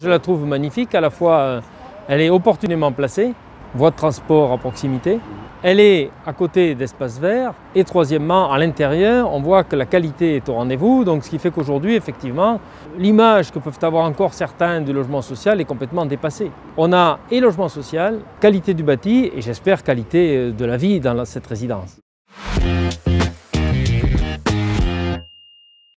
Je la trouve magnifique, à la fois euh, elle est opportunément placée, voie de transport à proximité, elle est à côté d'espaces verts et troisièmement à l'intérieur on voit que la qualité est au rendez-vous donc ce qui fait qu'aujourd'hui effectivement l'image que peuvent avoir encore certains du logement social est complètement dépassée. On a et logement social, qualité du bâti et j'espère qualité euh, de la vie dans cette résidence.